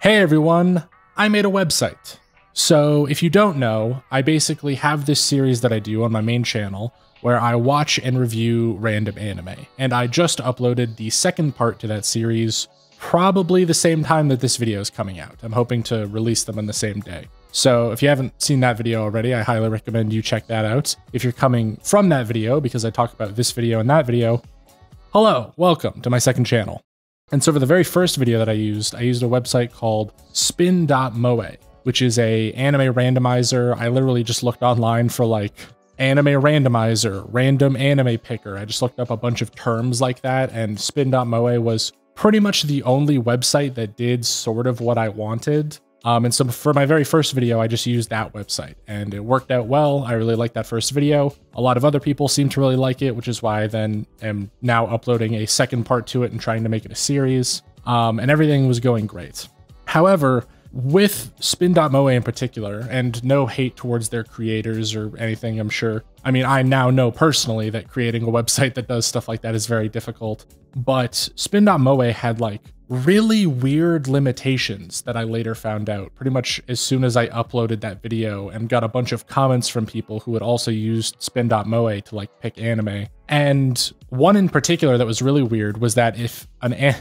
Hey everyone, I made a website. So, if you don't know, I basically have this series that I do on my main channel where I watch and review random anime. And I just uploaded the second part to that series, probably the same time that this video is coming out. I'm hoping to release them on the same day. So if you haven't seen that video already, I highly recommend you check that out. If you're coming from that video, because I talk about this video and that video, hello, welcome to my second channel. And so for the very first video that I used, I used a website called spin.moe, which is a anime randomizer. I literally just looked online for like anime randomizer, random anime picker. I just looked up a bunch of terms like that and spin.moe was pretty much the only website that did sort of what I wanted. Um, and so for my very first video, I just used that website and it worked out well. I really liked that first video. A lot of other people seem to really like it, which is why I then am now uploading a second part to it and trying to make it a series. Um, and everything was going great. However, with spin.moe in particular, and no hate towards their creators or anything, I'm sure. I mean, I now know personally that creating a website that does stuff like that is very difficult, but spin.moe had like really weird limitations that I later found out pretty much as soon as I uploaded that video and got a bunch of comments from people who had also used spin.moe to like pick anime. And one in particular that was really weird was that if an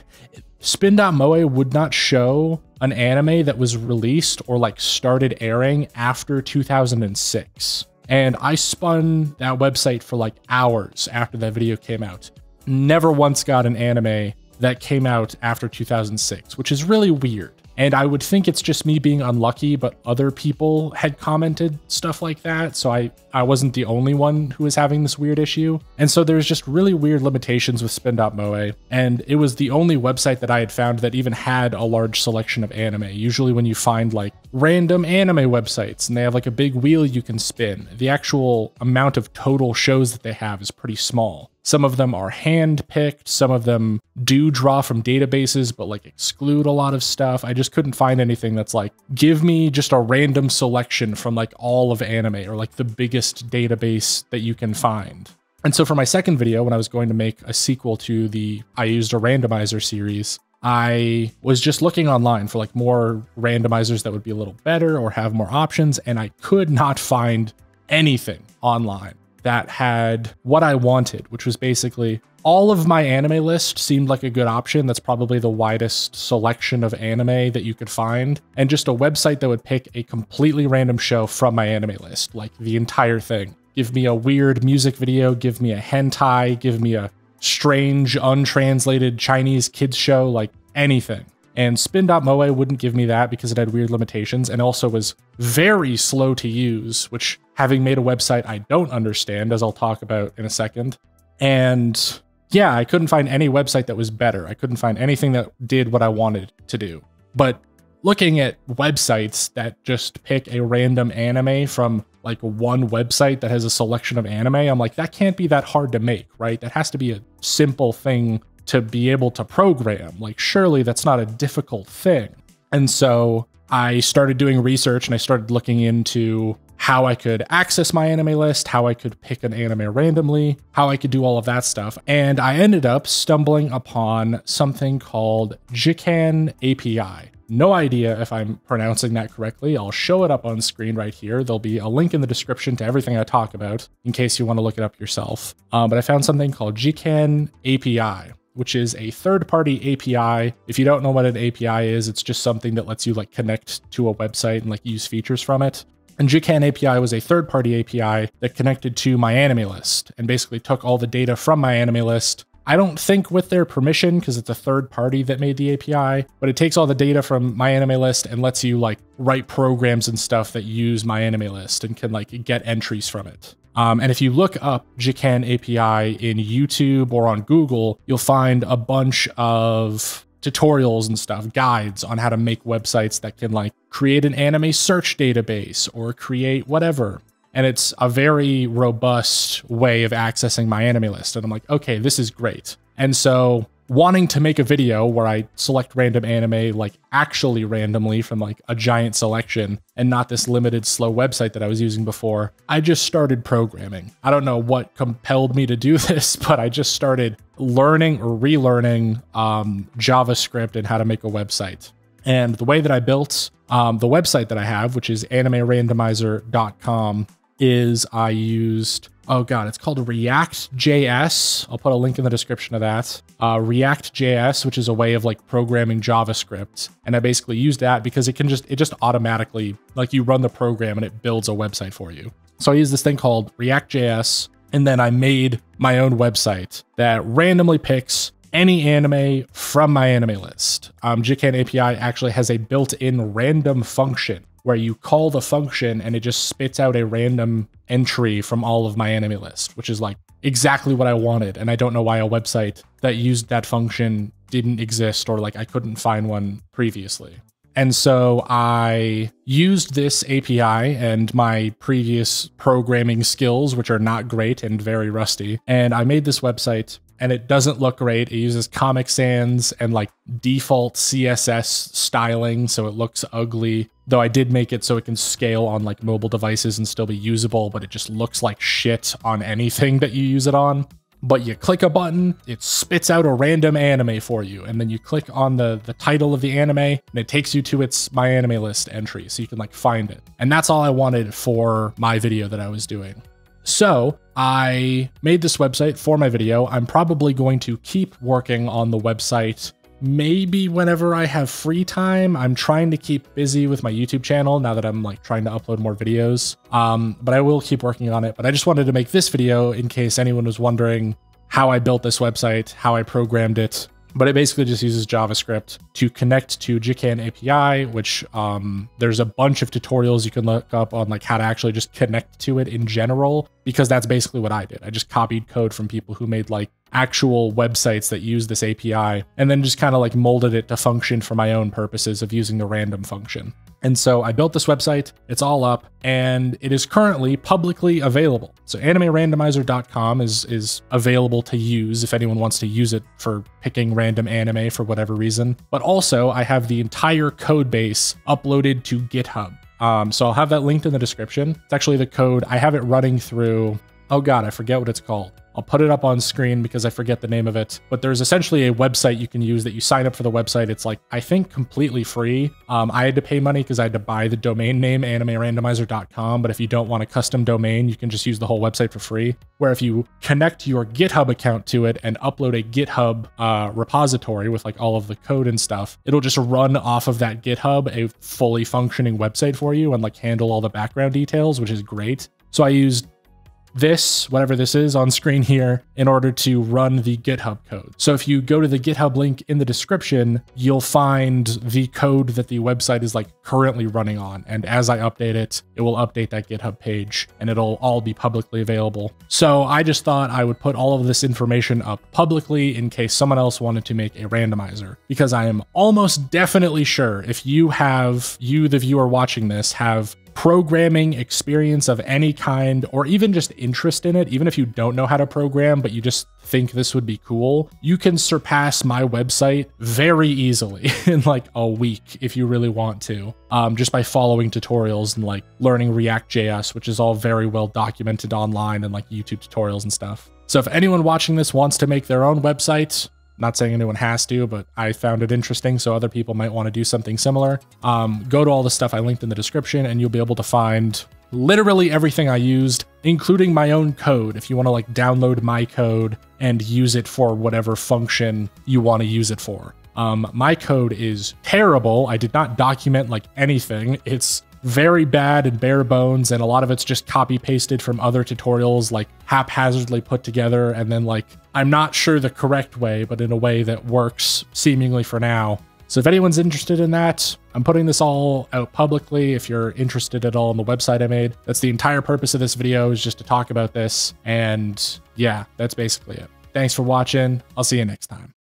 spin.moe would not show an anime that was released or like started airing after 2006. And I spun that website for like hours after that video came out. Never once got an anime that came out after 2006, which is really weird. And I would think it's just me being unlucky, but other people had commented stuff like that. So I, I wasn't the only one who was having this weird issue. And so there's just really weird limitations with spin.moe. And it was the only website that I had found that even had a large selection of anime. Usually when you find like random anime websites and they have like a big wheel you can spin, the actual amount of total shows that they have is pretty small. Some of them are hand picked. Some of them do draw from databases, but like exclude a lot of stuff. I just couldn't find anything that's like, give me just a random selection from like all of anime or like the biggest database that you can find. And so for my second video, when I was going to make a sequel to the I used a randomizer series, I was just looking online for like more randomizers that would be a little better or have more options, and I could not find anything online that had what I wanted, which was basically all of my anime list seemed like a good option. That's probably the widest selection of anime that you could find, and just a website that would pick a completely random show from my anime list, like the entire thing. Give me a weird music video, give me a hentai, give me a strange, untranslated Chinese kids show, like anything. And spin.moe wouldn't give me that because it had weird limitations and also was very slow to use, which having made a website I don't understand, as I'll talk about in a second. And yeah, I couldn't find any website that was better. I couldn't find anything that did what I wanted to do. But looking at websites that just pick a random anime from like one website that has a selection of anime, I'm like, that can't be that hard to make, right? That has to be a simple thing to be able to program. Like, surely that's not a difficult thing. And so I started doing research and I started looking into how I could access my anime list, how I could pick an anime randomly, how I could do all of that stuff. And I ended up stumbling upon something called Jikan API. No idea if I'm pronouncing that correctly. I'll show it up on screen right here. There'll be a link in the description to everything I talk about in case you want to look it up yourself. Um, but I found something called Jikan API which is a third-party API. If you don't know what an API is, it's just something that lets you like connect to a website and like use features from it. And Jikan API was a third-party API that connected to my anime list and basically took all the data from my anime list. I don't think with their permission because it's a third party that made the API, but it takes all the data from my anime list and lets you like write programs and stuff that use my anime list and can like get entries from it. Um, and if you look up Jikan API in YouTube or on Google, you'll find a bunch of tutorials and stuff, guides on how to make websites that can like create an anime search database or create whatever. And it's a very robust way of accessing my anime list. And I'm like, okay, this is great. And so wanting to make a video where I select random anime, like actually randomly from like a giant selection and not this limited slow website that I was using before, I just started programming. I don't know what compelled me to do this, but I just started learning or relearning um, JavaScript and how to make a website. And the way that I built um, the website that I have, which is animerandomizer.com, is I used, oh God, it's called React.js. I'll put a link in the description of that. Uh, React.js, which is a way of like programming JavaScript. And I basically use that because it can just, it just automatically, like you run the program and it builds a website for you. So I use this thing called React.js. And then I made my own website that randomly picks any anime from my anime list. Um, API actually has a built-in random function where you call the function and it just spits out a random entry from all of my anime list, which is like exactly what I wanted. And I don't know why a website that used that function didn't exist or like I couldn't find one previously. And so I used this API and my previous programming skills, which are not great and very rusty, and I made this website and it doesn't look great. It uses Comic Sans and like default CSS styling, so it looks ugly. Though I did make it so it can scale on like mobile devices and still be usable, but it just looks like shit on anything that you use it on. But you click a button, it spits out a random anime for you, and then you click on the the title of the anime, and it takes you to its my anime list entry, so you can like find it. And that's all I wanted for my video that I was doing. So I made this website for my video. I'm probably going to keep working on the website maybe whenever I have free time. I'm trying to keep busy with my YouTube channel now that I'm like trying to upload more videos. Um, but I will keep working on it. But I just wanted to make this video in case anyone was wondering how I built this website, how I programmed it, but it basically just uses JavaScript to connect to Jikan API, which um, there's a bunch of tutorials you can look up on like how to actually just connect to it in general, because that's basically what I did. I just copied code from people who made like actual websites that use this API and then just kind of like molded it to function for my own purposes of using the random function. And so I built this website, it's all up, and it is currently publicly available. So animerandomizer.com is is available to use if anyone wants to use it for picking random anime for whatever reason. But also I have the entire code base uploaded to GitHub. Um, so I'll have that linked in the description. It's actually the code. I have it running through, oh God, I forget what it's called. I'll put it up on screen because I forget the name of it. But there's essentially a website you can use that you sign up for the website. It's like, I think completely free. Um, I had to pay money because I had to buy the domain name animerandomizer.com. But if you don't want a custom domain, you can just use the whole website for free. Where if you connect your GitHub account to it and upload a GitHub uh, repository with like all of the code and stuff, it'll just run off of that GitHub a fully functioning website for you and like handle all the background details, which is great. So I used this, whatever this is on screen here, in order to run the GitHub code. So if you go to the GitHub link in the description, you'll find the code that the website is like currently running on. And as I update it, it will update that GitHub page and it'll all be publicly available. So I just thought I would put all of this information up publicly in case someone else wanted to make a randomizer, because I am almost definitely sure if you have, you, the viewer watching this, have programming experience of any kind, or even just interest in it, even if you don't know how to program, but you just think this would be cool, you can surpass my website very easily in like a week if you really want to, um, just by following tutorials and like learning React.js, which is all very well documented online and like YouTube tutorials and stuff. So if anyone watching this wants to make their own website, not saying anyone has to, but I found it interesting, so other people might want to do something similar. Um, go to all the stuff I linked in the description, and you'll be able to find literally everything I used, including my own code. If you want to like download my code and use it for whatever function you want to use it for. Um, my code is terrible. I did not document like anything. It's very bad and bare bones, and a lot of it's just copy pasted from other tutorials, like haphazardly put together, and then like I'm not sure the correct way, but in a way that works seemingly for now. So if anyone's interested in that, I'm putting this all out publicly. If you're interested at all in the website I made, that's the entire purpose of this video is just to talk about this. And yeah, that's basically it. Thanks for watching. I'll see you next time.